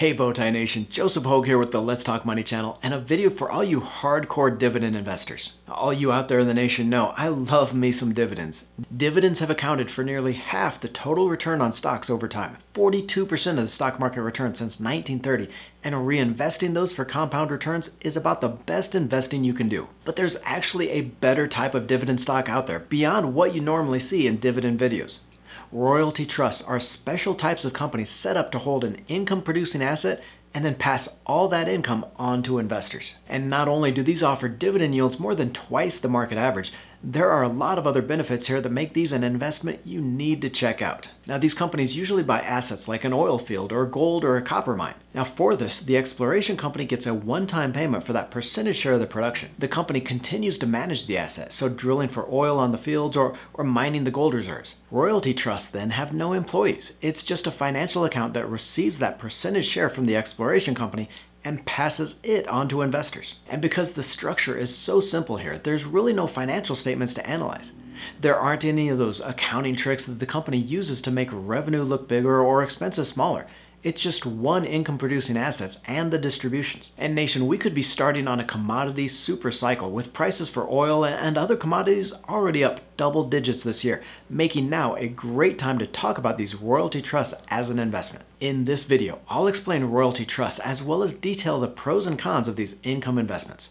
Hey Bowtie Nation, Joseph Hogue here with the Let's Talk Money channel and a video for all you hardcore dividend investors. All you out there in the nation know I love me some dividends. Dividends have accounted for nearly half the total return on stocks over time, 42% of the stock market return since 1930, and reinvesting those for compound returns is about the best investing you can do. But there's actually a better type of dividend stock out there beyond what you normally see in dividend videos. Royalty trusts are special types of companies set up to hold an income producing asset and then pass all that income on to investors. And not only do these offer dividend yields more than twice the market average, there are a lot of other benefits here that make these an investment you need to check out. Now, these companies usually buy assets like an oil field or gold or a copper mine. Now, for this, the exploration company gets a one time payment for that percentage share of the production. The company continues to manage the asset, so drilling for oil on the fields or, or mining the gold reserves. Royalty trusts then have no employees. It's just a financial account that receives that percentage share from the exploration company and passes it on to investors. And because the structure is so simple here, there's really no financial statements to analyze. There aren't any of those accounting tricks that the company uses to make revenue look bigger or expenses smaller. It's just one income producing assets and the distributions. And nation, we could be starting on a commodity super cycle with prices for oil and other commodities already up double digits this year, making now a great time to talk about these royalty trusts as an investment. In this video, I'll explain royalty trusts as well as detail the pros and cons of these income investments.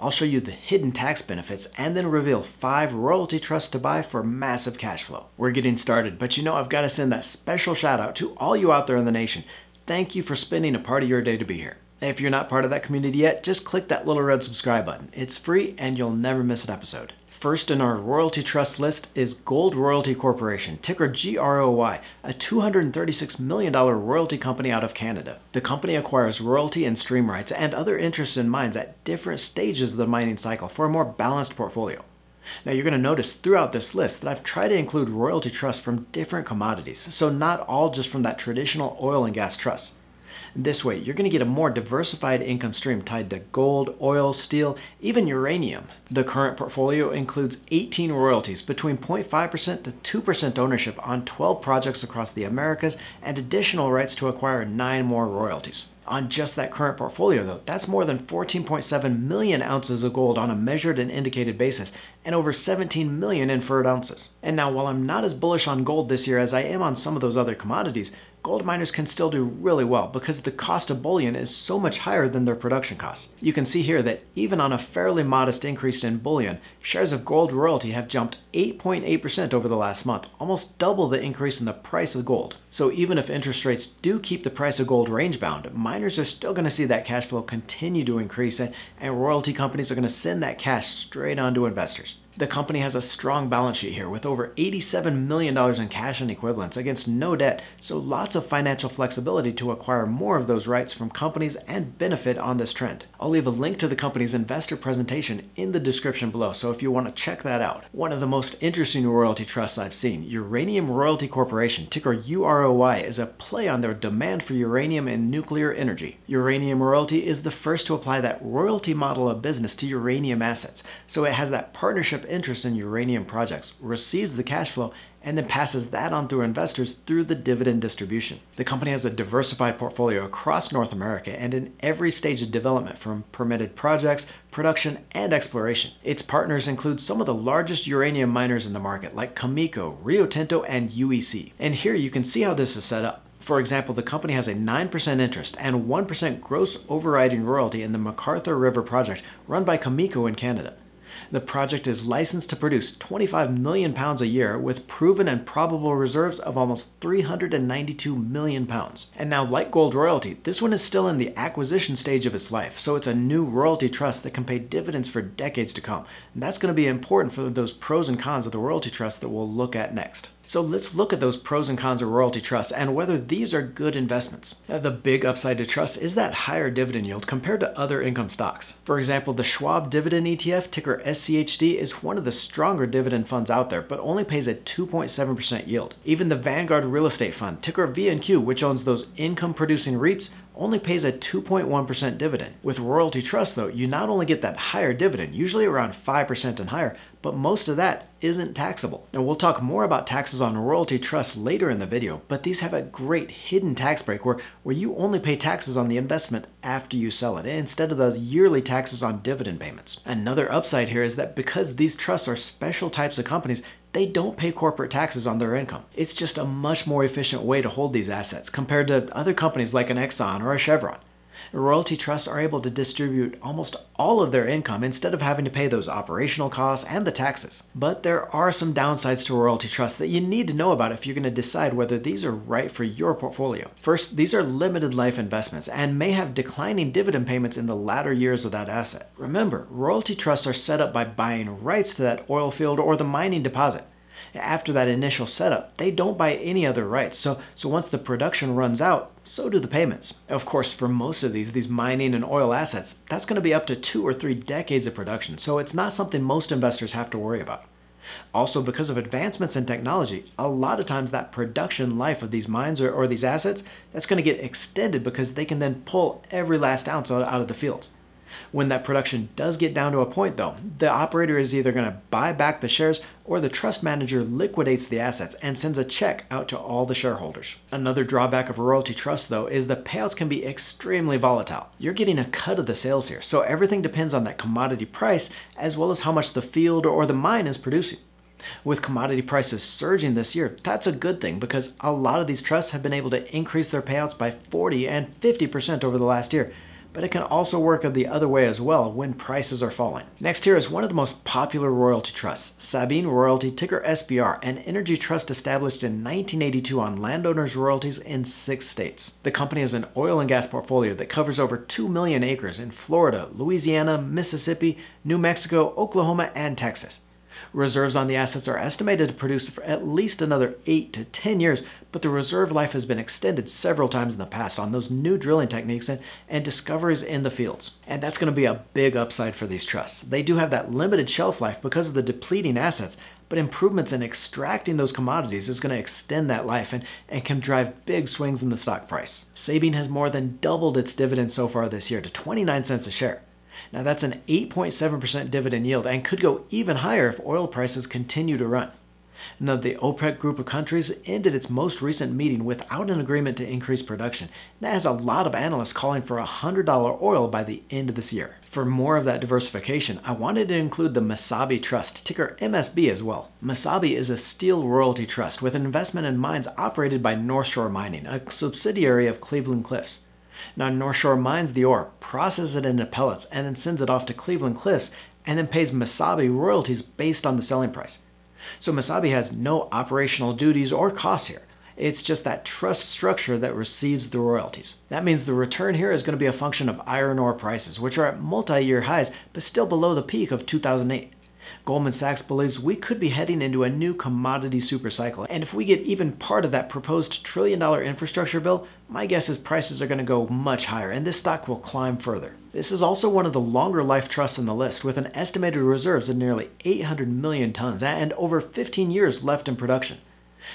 I'll show you the hidden tax benefits and then reveal five royalty trusts to buy for massive cash flow. We're getting started, but you know I've got to send that special shout out to all you out there in the nation. Thank you for spending a part of your day to be here. If you're not part of that community yet, just click that little red subscribe button. It's free and you'll never miss an episode. First in our royalty trust list is Gold Royalty Corporation, ticker GROY, a $236 million royalty company out of Canada. The company acquires royalty and stream rights and other interests in mines at different stages of the mining cycle for a more balanced portfolio. Now you're going to notice throughout this list that I've tried to include royalty trusts from different commodities, so not all just from that traditional oil and gas trust. This way, you're going to get a more diversified income stream tied to gold, oil, steel, even uranium. The current portfolio includes 18 royalties between 0.5% to 2% ownership on 12 projects across the Americas and additional rights to acquire 9 more royalties. On just that current portfolio, though, that's more than 14.7 million ounces of gold on a measured and indicated basis, and over 17 million inferred ounces. And now, while I'm not as bullish on gold this year as I am on some of those other commodities, gold miners can still do really well because the cost of bullion is so much higher than their production costs. You can see here that even on a fairly modest increase in bullion, shares of gold royalty have jumped 8.8% over the last month, almost double the increase in the price of gold. So even if interest rates do keep the price of gold range bound, miners are still going to see that cash flow continue to increase and, and royalty companies are going to send that cash straight on to investors. The company has a strong balance sheet here with over $87 million in cash and equivalents against no debt, so lots of financial flexibility to acquire more of those rights from companies and benefit on this trend. I'll leave a link to the company's investor presentation in the description below, so if you want to check that out. One of the most interesting royalty trusts I've seen, Uranium Royalty Corporation, ticker UROY, is a play on their demand for uranium and nuclear energy. Uranium Royalty is the first to apply that royalty model of business to uranium assets, so it has that partnership interest in uranium projects, receives the cash flow, and then passes that on through investors through the dividend distribution. The company has a diversified portfolio across North America and in every stage of development from permitted projects, production, and exploration. Its partners include some of the largest uranium miners in the market like Cameco, Rio Tinto, and UEC. And here you can see how this is set up. For example, the company has a 9% interest and 1% gross overriding royalty in the McArthur River project run by Cameco in Canada. The project is licensed to produce 25 million pounds a year with proven and probable reserves of almost 392 million pounds. And now, like Gold Royalty, this one is still in the acquisition stage of its life, so it's a new royalty trust that can pay dividends for decades to come. And that's going to be important for those pros and cons of the royalty trust that we'll look at next. So let's look at those pros and cons of royalty trusts and whether these are good investments. Now, the big upside to trusts is that higher dividend yield compared to other income stocks. For example, the Schwab Dividend ETF, ticker SCHD, is one of the stronger dividend funds out there, but only pays a 2.7% yield. Even the Vanguard Real Estate Fund, ticker VNQ, which owns those income producing REITs, only pays a 2.1% dividend. With Royalty Trust, though, you not only get that higher dividend, usually around 5% and higher, but most of that isn't taxable. Now, we'll talk more about taxes on royalty trusts later in the video, but these have a great hidden tax break where, where you only pay taxes on the investment after you sell it, instead of those yearly taxes on dividend payments. Another upside here is that because these trusts are special types of companies, they don't pay corporate taxes on their income. It's just a much more efficient way to hold these assets compared to other companies like an Exxon or a Chevron royalty trusts are able to distribute almost all of their income instead of having to pay those operational costs and the taxes. But there are some downsides to royalty trusts that you need to know about if you're going to decide whether these are right for your portfolio. First, these are limited life investments and may have declining dividend payments in the latter years of that asset. Remember, royalty trusts are set up by buying rights to that oil field or the mining deposit after that initial setup, they don't buy any other rights. So, so once the production runs out, so do the payments. Of course, for most of these, these mining and oil assets, that's going to be up to two or three decades of production. So it's not something most investors have to worry about. Also, because of advancements in technology, a lot of times that production life of these mines or, or these assets, that's going to get extended because they can then pull every last ounce out, out of the field. When that production does get down to a point, though, the operator is either going to buy back the shares or the trust manager liquidates the assets and sends a check out to all the shareholders. Another drawback of a royalty trust, though, is the payouts can be extremely volatile. You're getting a cut of the sales here, so everything depends on that commodity price as well as how much the field or the mine is producing. With commodity prices surging this year, that's a good thing because a lot of these trusts have been able to increase their payouts by 40 and 50% over the last year, but it can also work the other way as well when prices are falling. Next here is one of the most popular royalty trusts, Sabine Royalty, ticker SBR, an energy trust established in 1982 on landowners' royalties in six states. The company has an oil and gas portfolio that covers over 2 million acres in Florida, Louisiana, Mississippi, New Mexico, Oklahoma, and Texas. Reserves on the assets are estimated to produce for at least another 8 to 10 years, but the reserve life has been extended several times in the past on those new drilling techniques and, and discoveries in the fields. And that's going to be a big upside for these trusts. They do have that limited shelf life because of the depleting assets, but improvements in extracting those commodities is going to extend that life and, and can drive big swings in the stock price. Sabine has more than doubled its dividend so far this year to 29 cents a share. Now that's an 8.7% dividend yield and could go even higher if oil prices continue to run. Now, the OPEC group of countries ended its most recent meeting without an agreement to increase production. That has a lot of analysts calling for $100 oil by the end of this year. For more of that diversification, I wanted to include the Mesabi Trust, ticker MSB as well. Mesabi is a steel royalty trust with an investment in mines operated by North Shore Mining, a subsidiary of Cleveland Cliffs. Now, North Shore mines the ore, processes it into pellets, and then sends it off to Cleveland Cliffs and then pays Mesabi royalties based on the selling price. So Mesabi has no operational duties or costs here. It's just that trust structure that receives the royalties. That means the return here is going to be a function of iron ore prices, which are at multi-year highs, but still below the peak of 2008. Goldman Sachs believes we could be heading into a new commodity supercycle, and if we get even part of that proposed trillion dollar infrastructure bill, my guess is prices are going to go much higher, and this stock will climb further. This is also one of the longer life trusts in the list, with an estimated reserves of nearly 800 million tons and over 15 years left in production.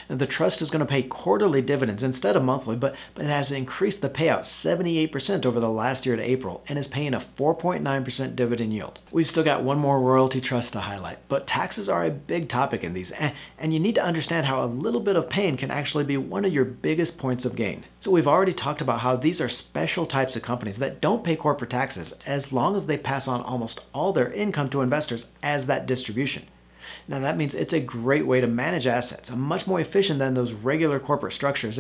And the trust is going to pay quarterly dividends instead of monthly, but, but it has increased the payout 78% over the last year to April and is paying a 4.9% dividend yield. We've still got one more royalty trust to highlight, but taxes are a big topic in these, and, and you need to understand how a little bit of pain can actually be one of your biggest points of gain. So we've already talked about how these are special types of companies that don't pay corporate taxes as long as they pass on almost all their income to investors as that distribution. Now that means it's a great way to manage assets, much more efficient than those regular corporate structures,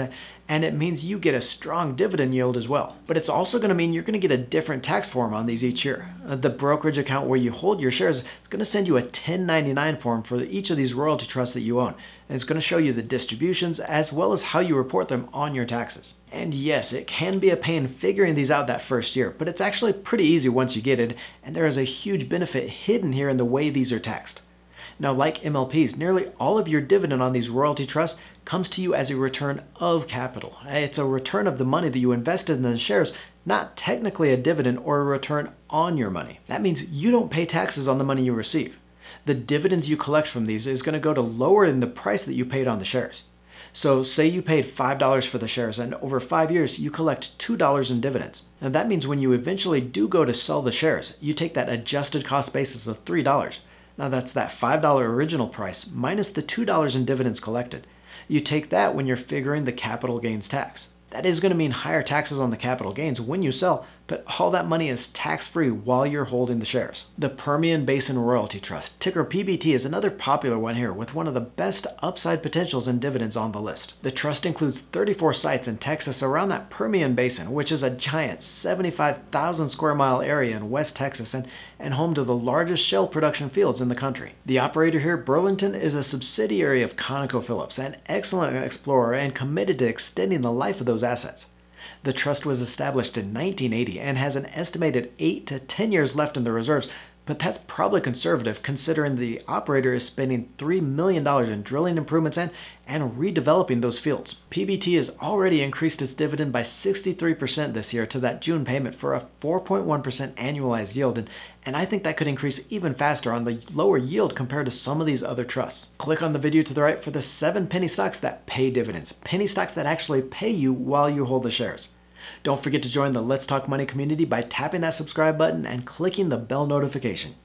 and it means you get a strong dividend yield as well. But it's also going to mean you're going to get a different tax form on these each year. Uh, the brokerage account where you hold your shares is going to send you a 1099 form for each of these royalty trusts that you own. And it's going to show you the distributions as well as how you report them on your taxes. And yes, it can be a pain figuring these out that first year, but it's actually pretty easy once you get it, and there is a huge benefit hidden here in the way these are taxed. Now, like MLPs, nearly all of your dividend on these royalty trusts comes to you as a return of capital. It's a return of the money that you invested in the shares, not technically a dividend or a return on your money. That means you don't pay taxes on the money you receive. The dividends you collect from these is going to go to lower than the price that you paid on the shares. So say you paid $5 for the shares and over five years you collect $2 in dividends. And that means when you eventually do go to sell the shares, you take that adjusted cost basis of $3. Now that's that $5 original price minus the $2 in dividends collected. You take that when you're figuring the capital gains tax. That is going to mean higher taxes on the capital gains when you sell, but all that money is tax free while you're holding the shares. The Permian Basin Royalty Trust, ticker PBT, is another popular one here with one of the best upside potentials and dividends on the list. The trust includes 34 sites in Texas around that Permian Basin, which is a giant 75,000 square mile area in West Texas and, and home to the largest shale production fields in the country. The operator here, Burlington, is a subsidiary of ConocoPhillips, an excellent explorer and committed to extending the life of those assets. The trust was established in 1980 and has an estimated 8 to 10 years left in the reserves, but that's probably conservative considering the operator is spending $3 million in drilling improvements and, and redeveloping those fields. PBT has already increased its dividend by 63% this year to that June payment for a 4.1% annualized yield, and, and I think that could increase even faster on the lower yield compared to some of these other trusts. Click on the video to the right for the seven penny stocks that pay dividends, penny stocks that actually pay you while you hold the shares. Don't forget to join the Let's Talk Money community by tapping that subscribe button and clicking the bell notification.